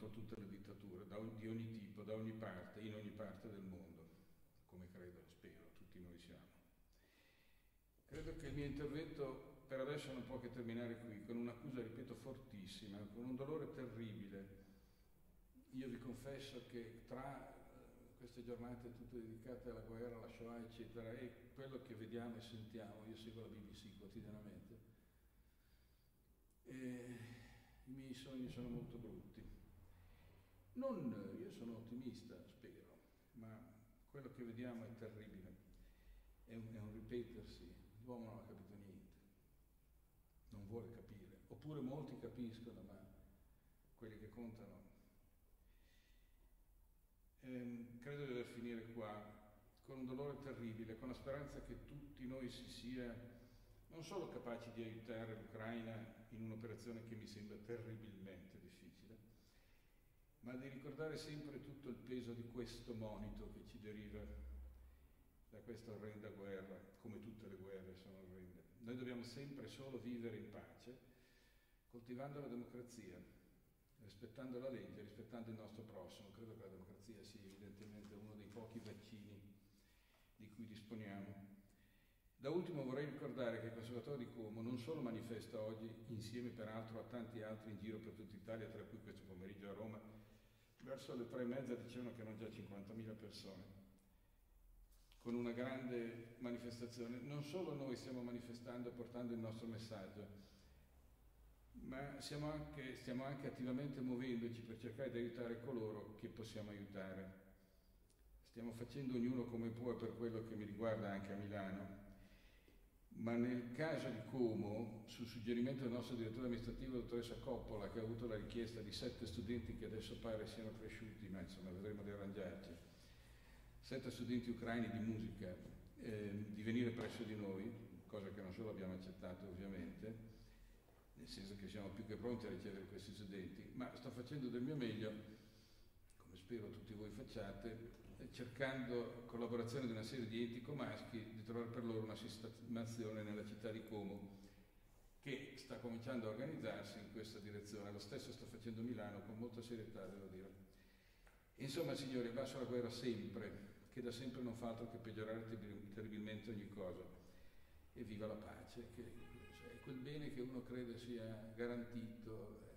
contro tutte le dittature di ogni tipo, da ogni parte, in ogni parte del mondo, come credo, spero, tutti noi siamo. Credo che il mio intervento per adesso non può che terminare qui, con un'accusa, ripeto, fortissima, con un dolore terribile. Io vi confesso che tra eh, queste giornate tutte dedicate alla guerra, alla Shoah, eccetera, e quello che vediamo e sentiamo, io seguo la BBC quotidianamente, e i miei sogni sono molto brutti. Non, io sono ottimista, spero, ma quello che vediamo è terribile, è un, è un ripetersi, l'uomo non ha capito niente, non vuole capire, oppure molti capiscono, ma quelli che contano. Ehm, credo di dover finire qua con un dolore terribile, con la speranza che tutti noi si sia non solo capaci di aiutare l'Ucraina in un'operazione che mi sembra terribilmente ma di ricordare sempre tutto il peso di questo monito che ci deriva da questa orrenda guerra, come tutte le guerre sono orrende. Noi dobbiamo sempre solo vivere in pace, coltivando la democrazia, rispettando la legge, rispettando il nostro prossimo. Credo che la democrazia sia evidentemente uno dei pochi vaccini di cui disponiamo da ultimo vorrei ricordare che il Conservatorio di Como non solo manifesta oggi, insieme peraltro a tanti altri in giro per tutta Italia, tra cui questo pomeriggio a Roma, verso le tre e mezza dicevano che erano già 50.000 persone, con una grande manifestazione. Non solo noi stiamo manifestando e portando il nostro messaggio, ma anche, stiamo anche attivamente muovendoci per cercare di aiutare coloro che possiamo aiutare. Stiamo facendo ognuno come può per quello che mi riguarda anche a Milano ma nel caso di Como, su suggerimento del nostro direttore amministrativo, dottoressa Coppola, che ha avuto la richiesta di sette studenti che adesso pare siano cresciuti, ma insomma vedremo di arrangiarci, sette studenti ucraini di musica, eh, di venire presso di noi, cosa che non solo abbiamo accettato ovviamente, nel senso che siamo più che pronti a ricevere questi studenti, ma sto facendo del mio meglio come spero tutti voi facciate, cercando collaborazione di una serie di enti comaschi di trovare per loro una sistemazione nella città di Como che sta cominciando a organizzarsi in questa direzione. Lo stesso sta facendo Milano con molta serietà, devo dire. Insomma, signori, abbasso la guerra sempre, che da sempre non fa altro che peggiorare terribilmente ogni cosa. E viva la pace, che è quel bene che uno crede sia garantito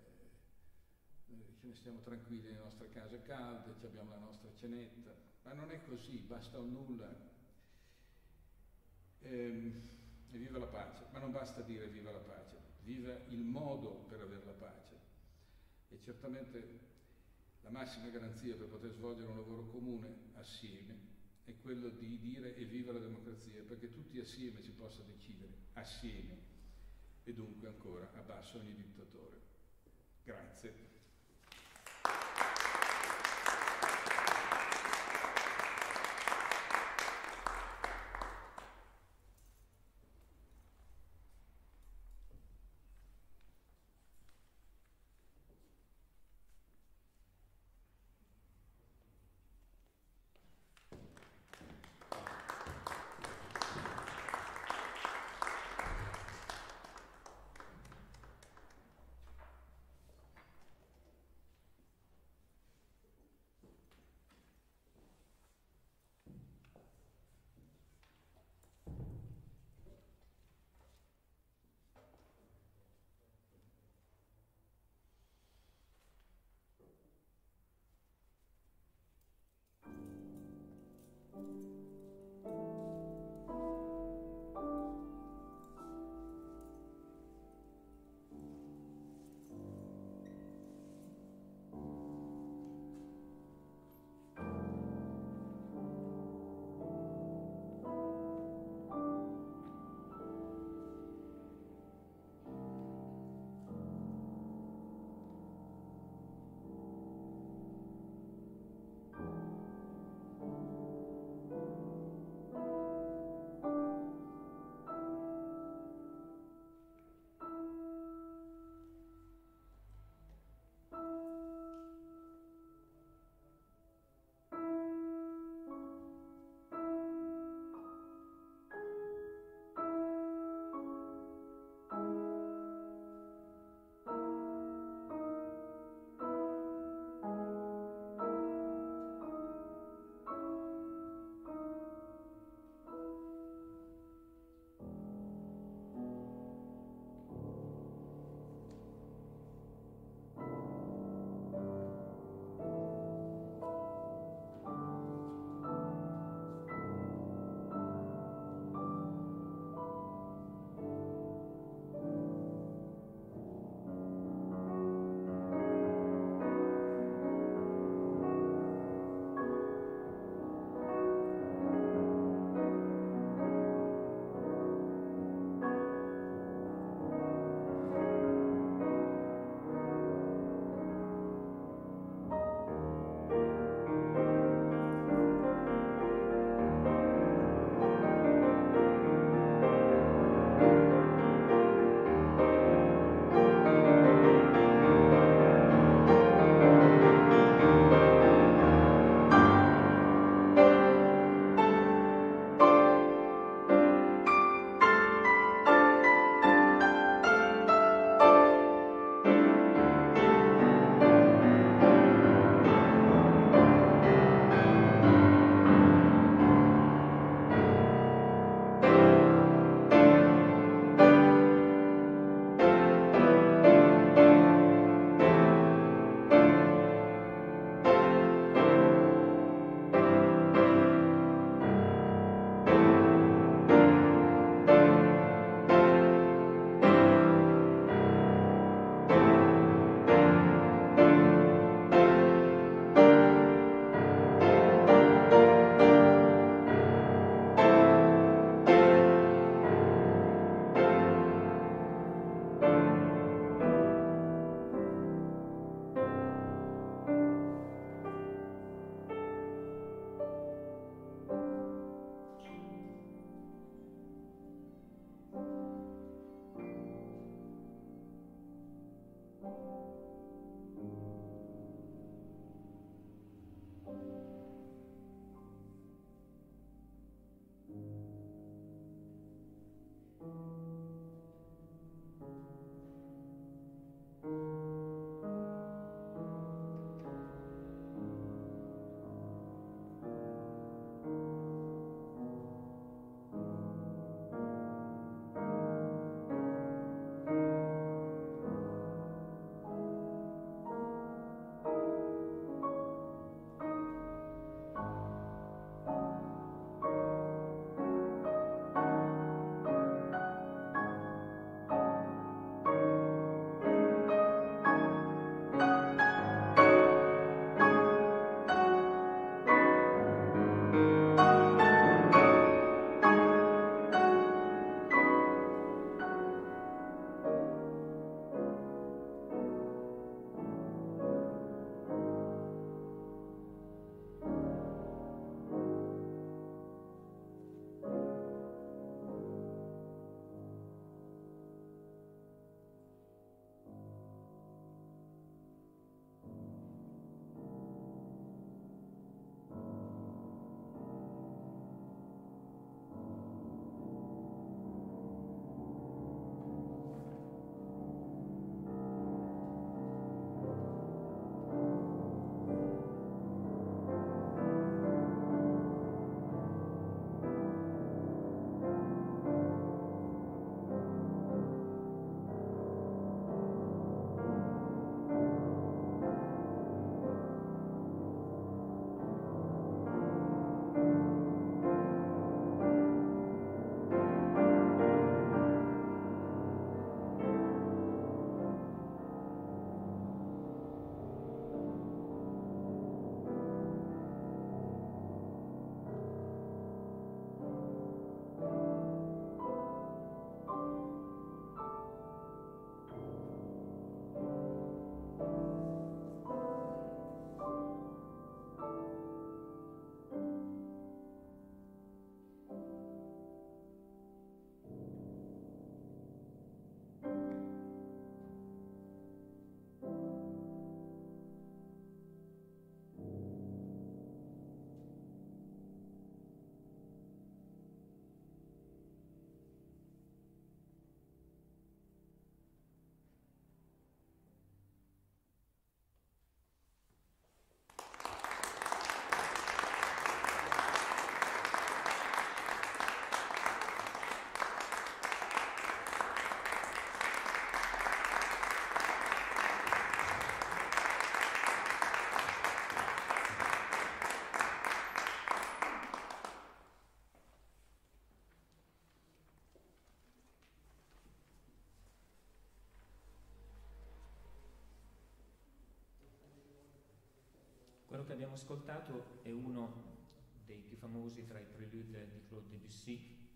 noi ce ne stiamo tranquilli nelle nostre case calde, abbiamo la nostra cenetta, ma non è così, basta un nulla. Ehm, e viva la pace, ma non basta dire viva la pace, viva il modo per avere la pace. E certamente la massima garanzia per poter svolgere un lavoro comune assieme è quello di dire e viva la democrazia, perché tutti assieme si possa decidere, assieme, e dunque ancora abbasso ogni dittatore. Grazie. Abbiamo ascoltato è uno dei più famosi tra i prelude di Claude Debussy,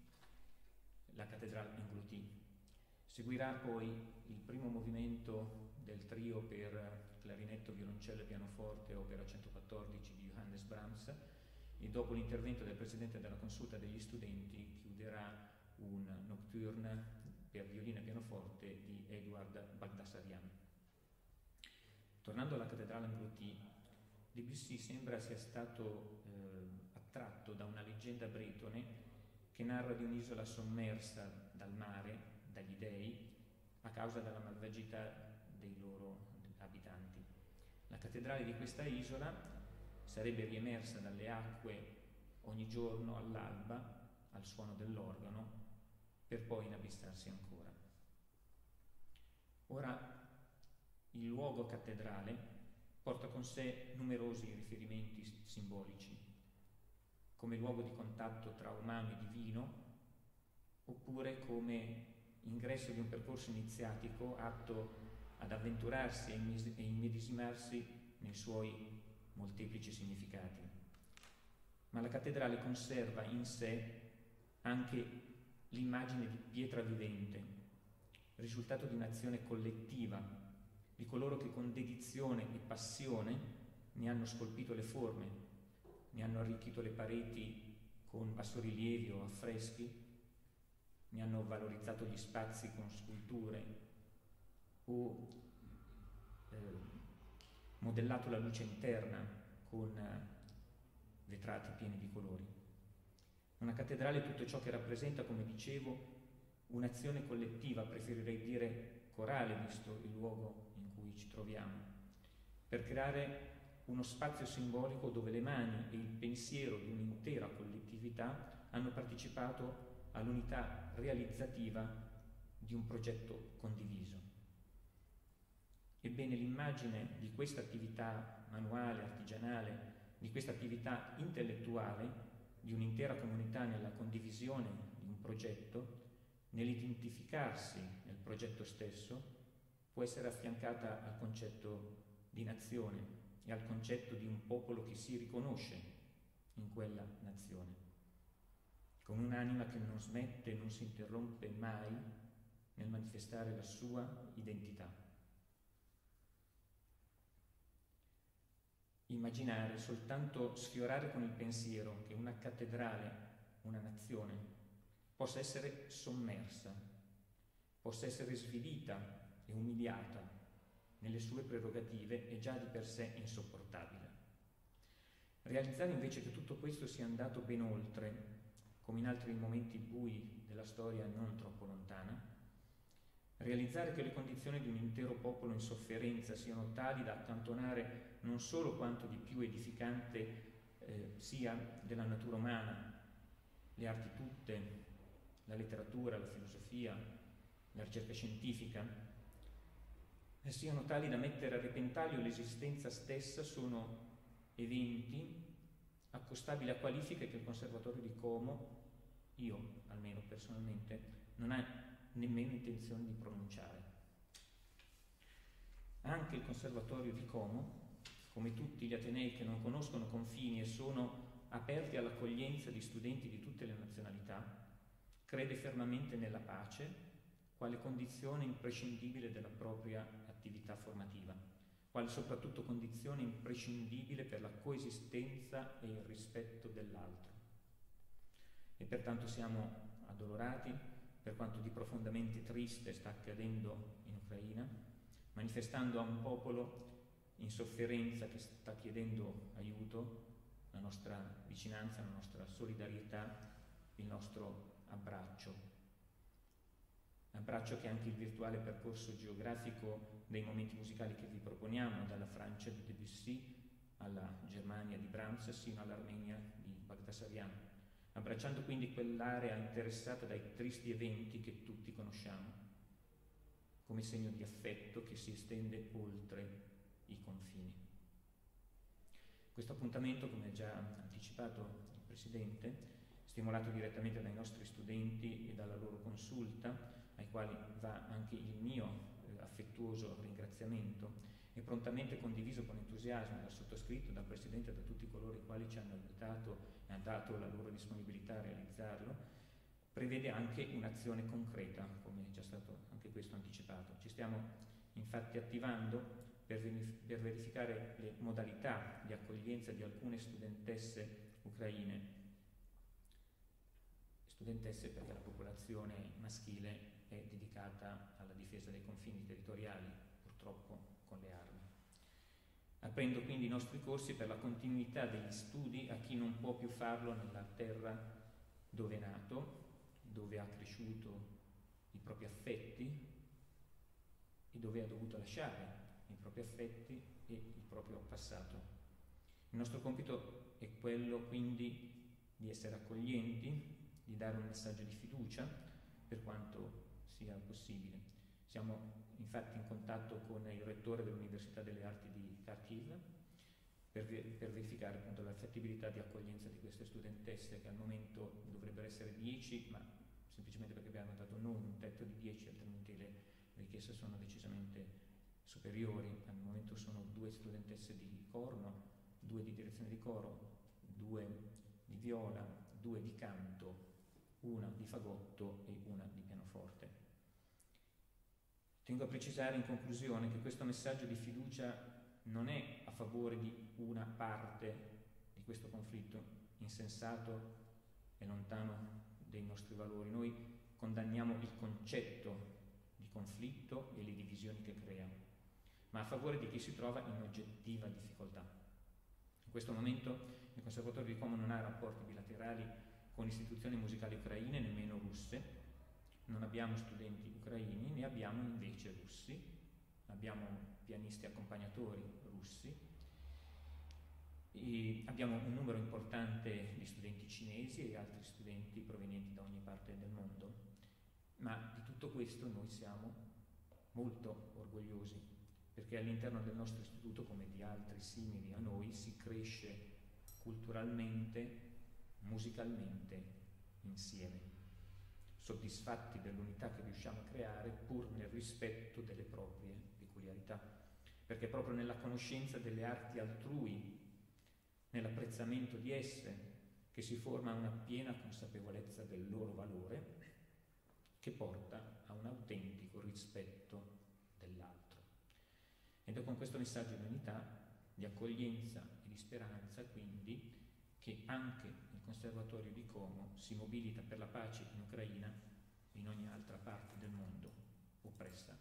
la cattedrale Englouti. Seguirà poi il primo movimento del trio per clarinetto, violoncello e pianoforte, opera 114 di Johannes Brahms, e dopo l'intervento del presidente della consulta degli studenti chiuderà un nocturne per violino e pianoforte di Edward Bagdasarian. Tornando alla cattedrale Englouti, Debussy sembra sia stato eh, attratto da una leggenda bretone che narra di un'isola sommersa dal mare, dagli dei, a causa della malvagità dei loro abitanti. La cattedrale di questa isola sarebbe riemersa dalle acque ogni giorno all'alba al suono dell'organo per poi inabissarsi ancora. Ora, il luogo cattedrale porta con sé numerosi riferimenti simbolici, come luogo di contatto tra umano e divino, oppure come ingresso di un percorso iniziatico atto ad avventurarsi e immedesimarsi nei suoi molteplici significati. Ma la cattedrale conserva in sé anche l'immagine di pietra vivente, risultato di un'azione collettiva, di coloro che con dedizione e passione ne hanno scolpito le forme, ne hanno arricchito le pareti con bassorilievi o affreschi, ne hanno valorizzato gli spazi con sculture o eh, modellato la luce interna con eh, vetrati pieni di colori. Una cattedrale è tutto ciò che rappresenta, come dicevo, un'azione collettiva, preferirei dire corale, visto il luogo ci troviamo, per creare uno spazio simbolico dove le mani e il pensiero di un'intera collettività hanno partecipato all'unità realizzativa di un progetto condiviso. Ebbene, l'immagine di questa attività manuale, artigianale, di questa attività intellettuale di un'intera comunità nella condivisione di un progetto, nell'identificarsi nel progetto stesso, può essere affiancata al concetto di nazione e al concetto di un popolo che si riconosce in quella nazione, con un'anima che non smette e non si interrompe mai nel manifestare la sua identità. Immaginare, soltanto sfiorare con il pensiero che una cattedrale, una nazione, possa essere sommersa, possa essere svilita e umiliata nelle sue prerogative è già di per sé insopportabile. Realizzare invece che tutto questo sia andato ben oltre, come in altri momenti bui della storia non troppo lontana, realizzare che le condizioni di un intero popolo in sofferenza siano tali da accantonare non solo quanto di più edificante eh, sia della natura umana, le arti tutte, la letteratura, la filosofia, la ricerca scientifica, siano tali da mettere a repentaglio l'esistenza stessa sono eventi accostabili a qualifiche che il Conservatorio di Como, io almeno personalmente, non ha nemmeno intenzione di pronunciare. Anche il Conservatorio di Como, come tutti gli Atenei che non conoscono confini e sono aperti all'accoglienza di studenti di tutte le nazionalità, crede fermamente nella pace quale condizione imprescindibile della propria attività formativa, quale soprattutto condizione imprescindibile per la coesistenza e il rispetto dell'altro. E pertanto siamo addolorati per quanto di profondamente triste sta accadendo in Ucraina, manifestando a un popolo in sofferenza che sta chiedendo aiuto, la nostra vicinanza, la nostra solidarietà, il nostro abbraccio Abbraccio che anche il virtuale percorso geografico dei momenti musicali che vi proponiamo, dalla Francia di Debussy alla Germania di Brahms sino all'Armenia di Bagdasarian, abbracciando quindi quell'area interessata dai tristi eventi che tutti conosciamo, come segno di affetto che si estende oltre i confini. Questo appuntamento, come già anticipato il Presidente, stimolato direttamente dai nostri studenti e dalla loro consulta, ai quali va anche il mio eh, affettuoso ringraziamento, e prontamente condiviso con entusiasmo dal sottoscritto, dal Presidente e da tutti coloro i quali ci hanno aiutato e hanno dato la loro disponibilità a realizzarlo, prevede anche un'azione concreta, come è già stato anche questo anticipato. Ci stiamo infatti attivando per, per verificare le modalità di accoglienza di alcune studentesse ucraine, studentesse perché la popolazione maschile è dedicata alla difesa dei confini territoriali, purtroppo con le armi. Aprendo quindi i nostri corsi per la continuità degli studi a chi non può più farlo nella terra dove è nato, dove ha cresciuto i propri affetti e dove ha dovuto lasciare i propri affetti e il proprio passato. Il nostro compito è quello quindi di essere accoglienti, di dare un messaggio di fiducia per quanto sia possibile. Siamo infatti in contatto con il rettore dell'Università delle Arti di Kharkiv per, per verificare appunto l'affettibilità di accoglienza di queste studentesse che al momento dovrebbero essere 10, ma semplicemente perché abbiamo dato non un tetto di 10, altrimenti le richieste sono decisamente superiori, al momento sono due studentesse di corno, due di direzione di coro, due di viola, due di canto, una di fagotto e una di pianoforte. Tengo a precisare in conclusione che questo messaggio di fiducia non è a favore di una parte di questo conflitto insensato e lontano dei nostri valori. Noi condanniamo il concetto di conflitto e le divisioni che crea ma a favore di chi si trova in oggettiva difficoltà. In questo momento il Conservatorio di Como non ha rapporti bilaterali con istituzioni musicali ucraine, nemmeno russe, non abbiamo studenti ucraini, ne abbiamo invece russi, abbiamo pianisti accompagnatori russi, abbiamo un numero importante di studenti cinesi e altri studenti provenienti da ogni parte del mondo, ma di tutto questo noi siamo molto orgogliosi perché all'interno del nostro istituto, come di altri simili a noi, si cresce culturalmente, musicalmente insieme, soddisfatti dell'unità che riusciamo a creare pur nel rispetto delle proprie peculiarità, perché proprio nella conoscenza delle arti altrui, nell'apprezzamento di esse, che si forma una piena consapevolezza del loro valore che porta a un autentico rispetto ed è con questo messaggio di unità, di accoglienza e di speranza, quindi, che anche Conservatorio di Como si mobilita per la pace in Ucraina e in ogni altra parte del mondo oppressa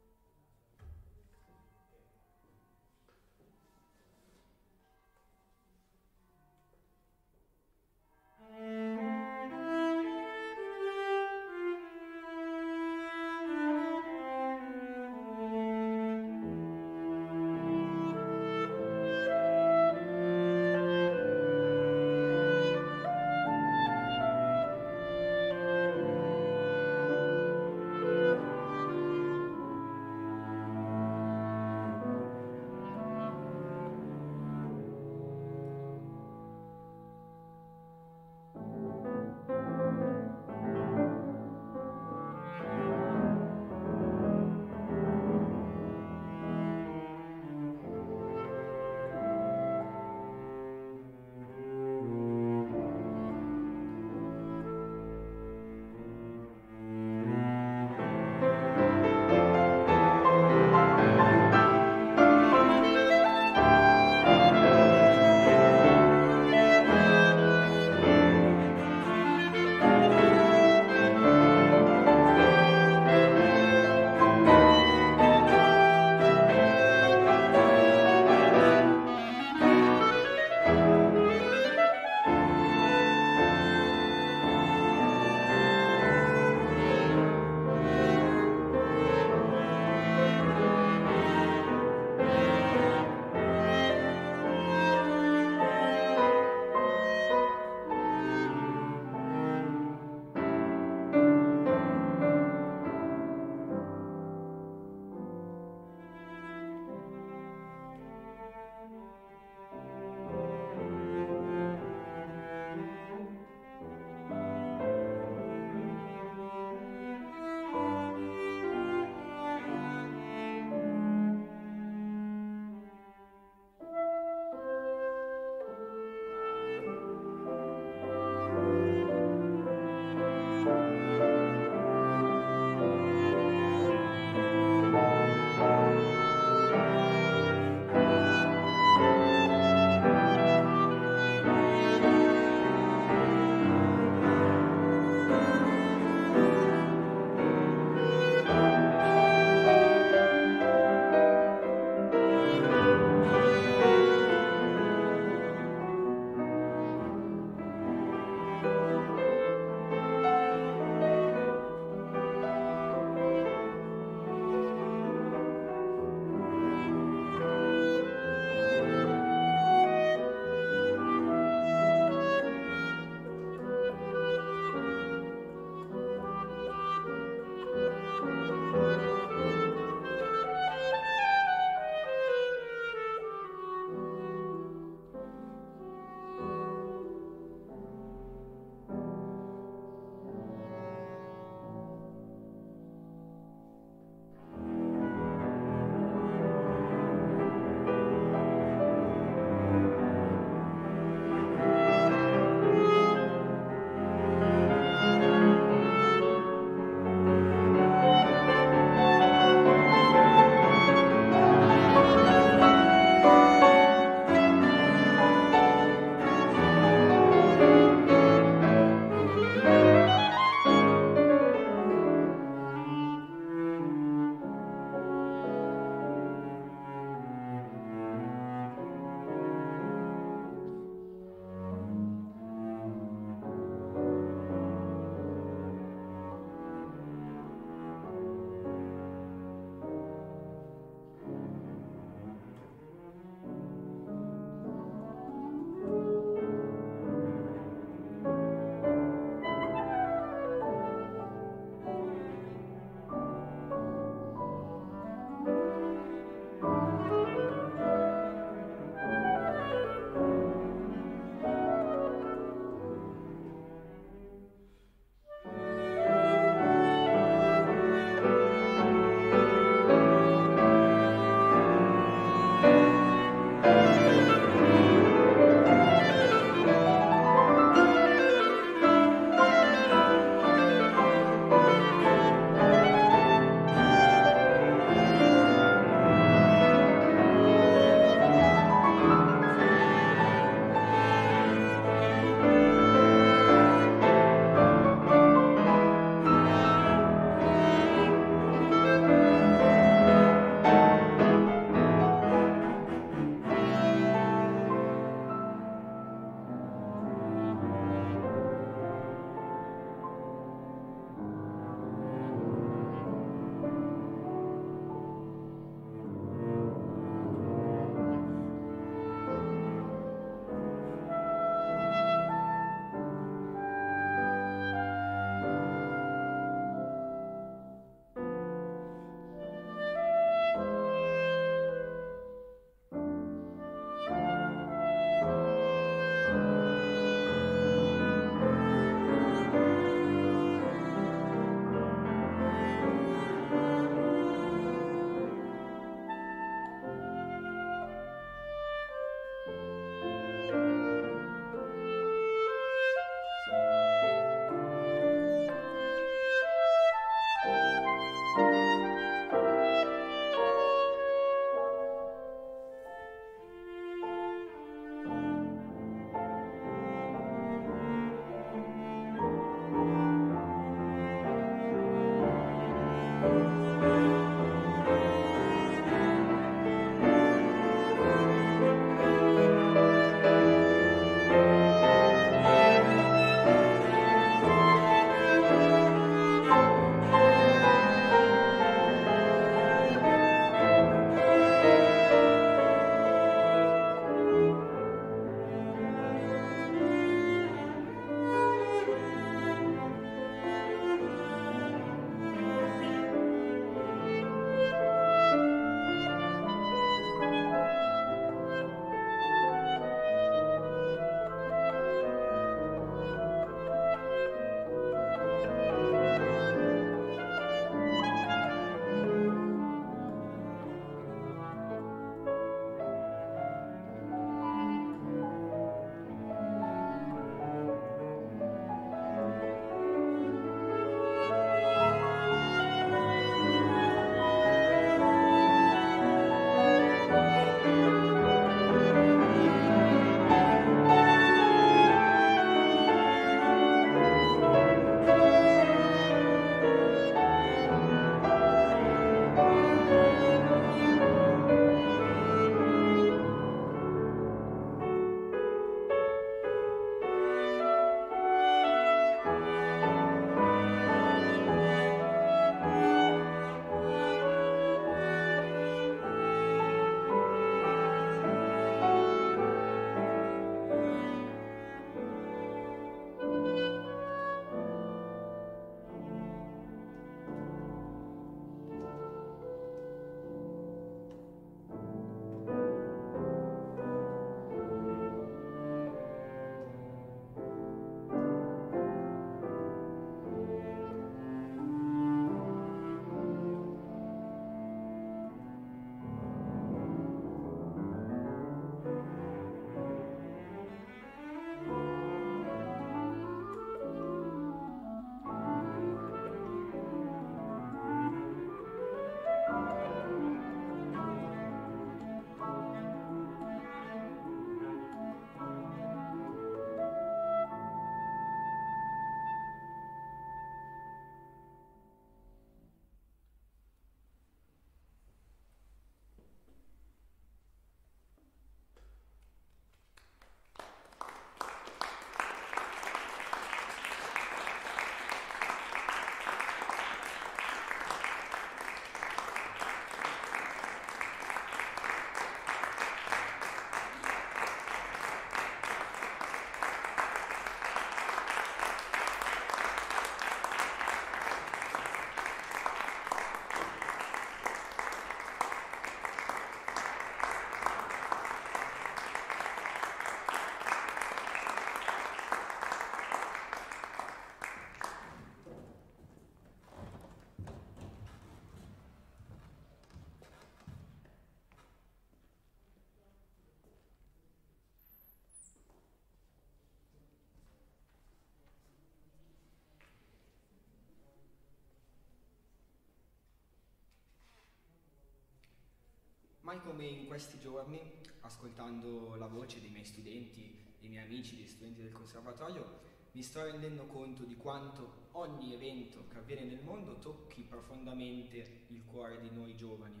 Mai come in questi giorni, ascoltando la voce dei miei studenti, dei miei amici, dei studenti del conservatorio, mi sto rendendo conto di quanto ogni evento che avviene nel mondo tocchi profondamente il cuore di noi giovani.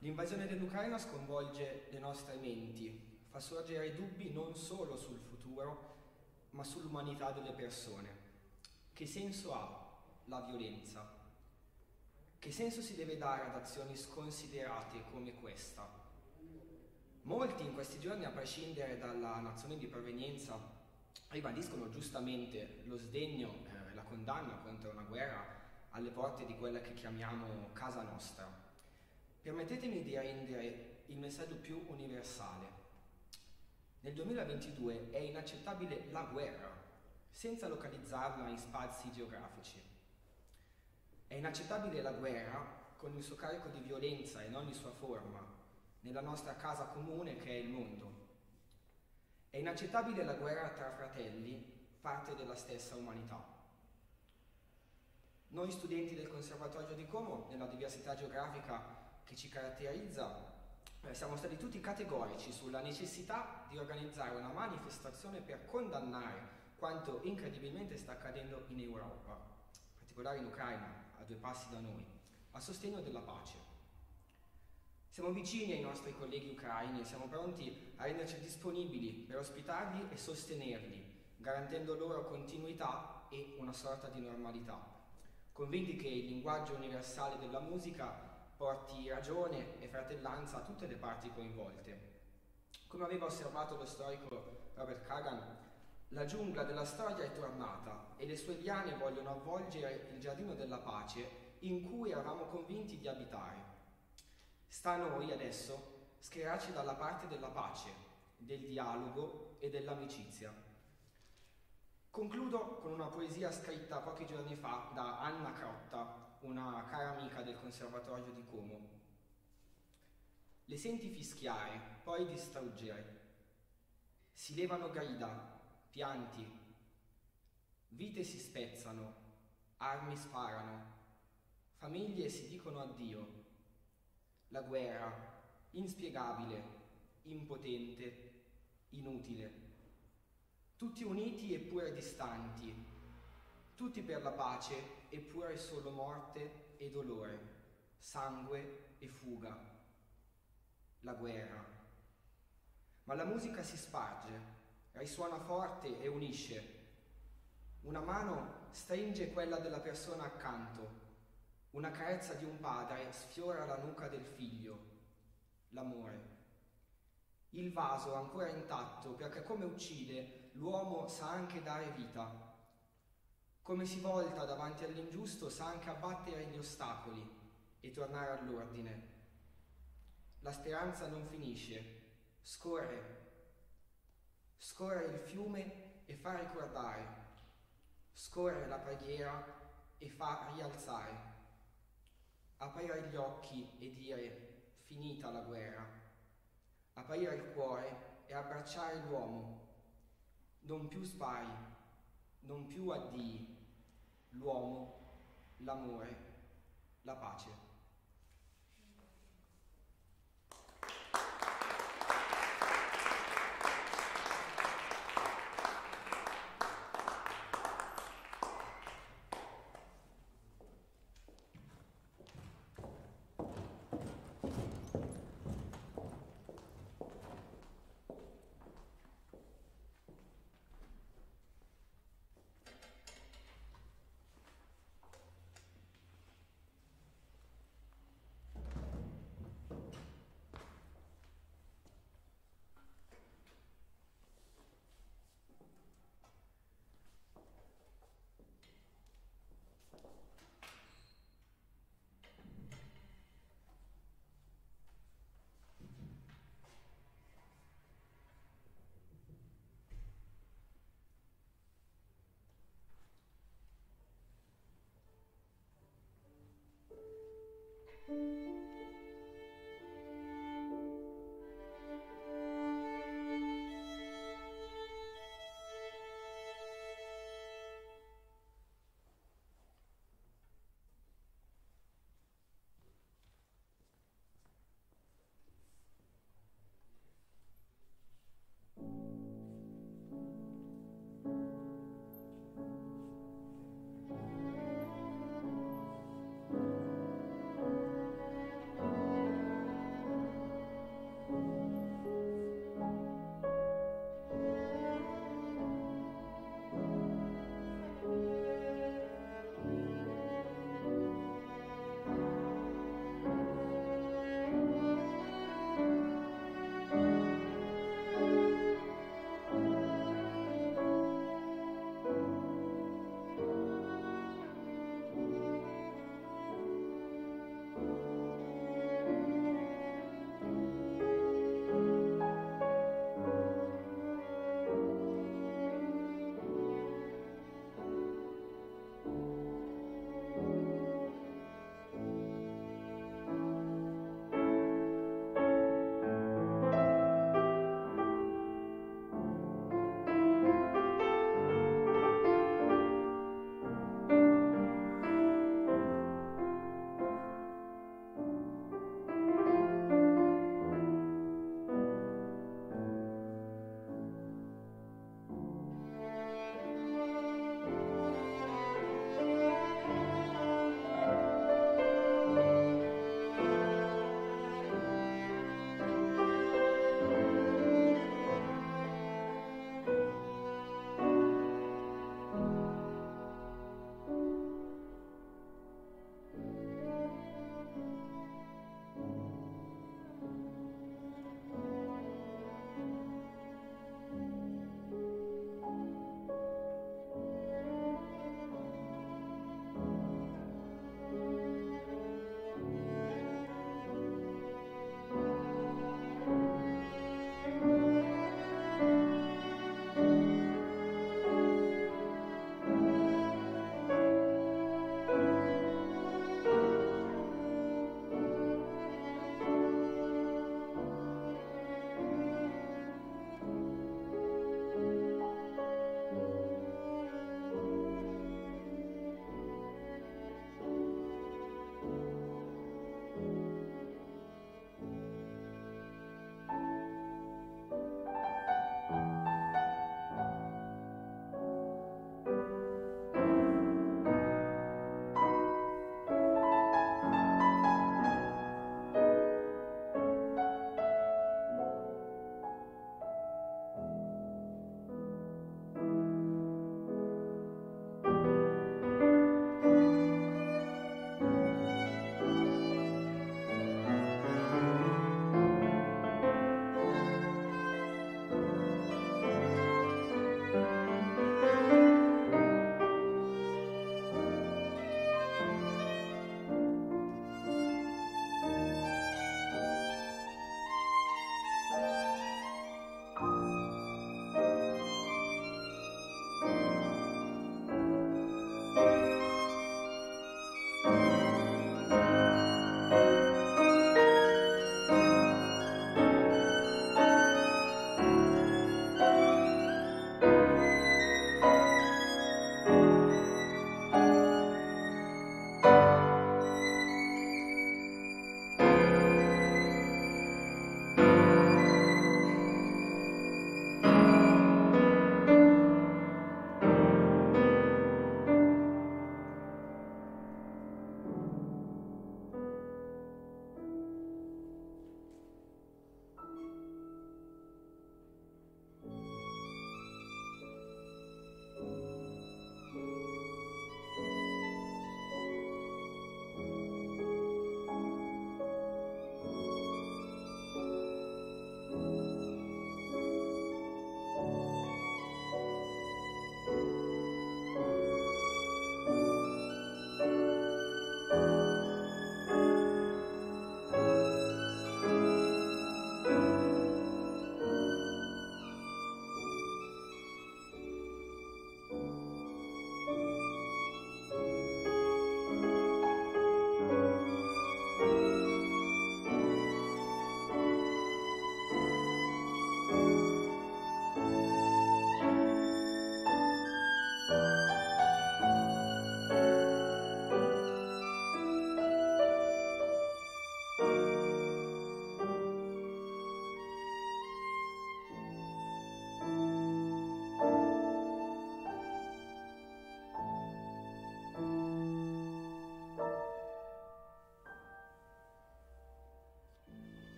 L'invasione dell'Ucraina sconvolge le nostre menti, fa sorgere dubbi non solo sul futuro, ma sull'umanità delle persone. Che senso ha la violenza? Che senso si deve dare ad azioni sconsiderate come questa? Molti in questi giorni, a prescindere dalla nazione di provenienza, ribadiscono giustamente lo sdegno e eh, la condanna contro una guerra alle porte di quella che chiamiamo casa nostra. Permettetemi di rendere il messaggio più universale. Nel 2022 è inaccettabile la guerra, senza localizzarla in spazi geografici. È inaccettabile la guerra con il suo carico di violenza in ogni sua forma, nella nostra casa comune che è il mondo. È inaccettabile la guerra tra fratelli, parte della stessa umanità. Noi studenti del Conservatorio di Como, nella diversità geografica che ci caratterizza, eh, siamo stati tutti categorici sulla necessità di organizzare una manifestazione per condannare quanto incredibilmente sta accadendo in Europa, in particolare in Ucraina, due passi da noi, a sostegno della pace. Siamo vicini ai nostri colleghi ucraini e siamo pronti a renderci disponibili per ospitarli e sostenerli, garantendo loro continuità e una sorta di normalità, convinti che il linguaggio universale della musica porti ragione e fratellanza a tutte le parti coinvolte. Come aveva osservato lo storico Robert Kagan, la giungla della storia è tornata e le sue liane vogliono avvolgere il giardino della pace in cui eravamo convinti di abitare. Sta a noi adesso schierarci dalla parte della pace, del dialogo e dell'amicizia. Concludo con una poesia scritta pochi giorni fa da Anna Crotta, una cara amica del Conservatorio di Como. Le senti fischiare, poi distruggere. Si levano grida, pianti, vite si spezzano, armi sparano, famiglie si dicono addio. La guerra, inspiegabile, impotente, inutile. Tutti uniti eppure distanti, tutti per la pace eppure solo morte e dolore, sangue e fuga. La guerra. Ma la musica si sparge, risuona forte e unisce. Una mano stringe quella della persona accanto, una carezza di un padre sfiora la nuca del figlio, l'amore. Il vaso ancora intatto perché come uccide l'uomo sa anche dare vita. Come si volta davanti all'ingiusto sa anche abbattere gli ostacoli e tornare all'ordine. La speranza non finisce, scorre scorre il fiume e fa ricordare, scorre la preghiera e fa rialzare, aprire gli occhi e dire finita la guerra, aprire il cuore e abbracciare l'uomo, non più spari, non più addii, l'uomo, l'amore, la pace.